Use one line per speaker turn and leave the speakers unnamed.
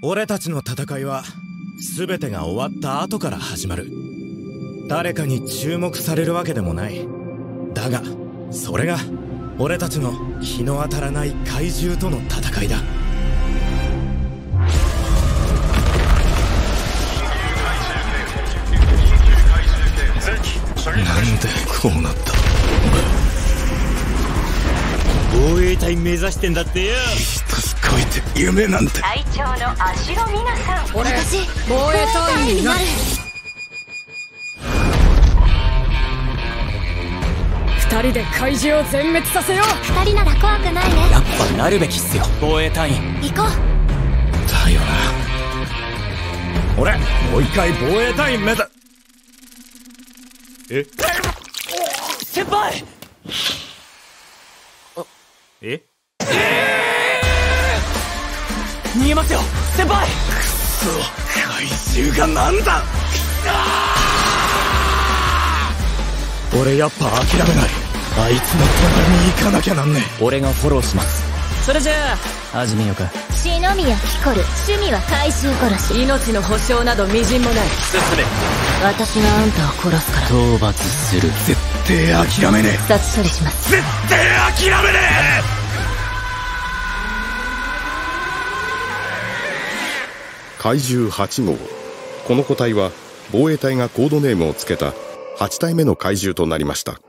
俺たちの戦いは全てが終わった後から始まる。誰かに注目されるわけでもない。だがそれが俺たちの日の当たらない怪獣との戦いだ。
なんでこうなった？
隊目指してんだってよ。
人すこいて夢なんて。
隊長の足の皆さん。
俺防衛隊員になる。二人で怪獣を全滅させよう。
二人なら怖くないね。
やっぱなるべきっすよ。防衛隊員。
行こう。
だよな。
俺もう一回防衛隊員目指え？
先輩え？逃げますよ。先輩。
そう怪獣がなんだ？
俺やっぱ諦めない。
あいつの隣に行かなきゃなんね
俺がフォローします。それじゃあ始めようか。
篠宮ヒコル趣味は怪獣殺し。
命の保証などみじんもない。
進め。
私があんたを殺すから。
討伐する。
絶対諦めねえ。
殺処理します。
絶対諦めね
怪獣8号。この個体は防衛隊がコードネームを付けた8体目の怪獣となりました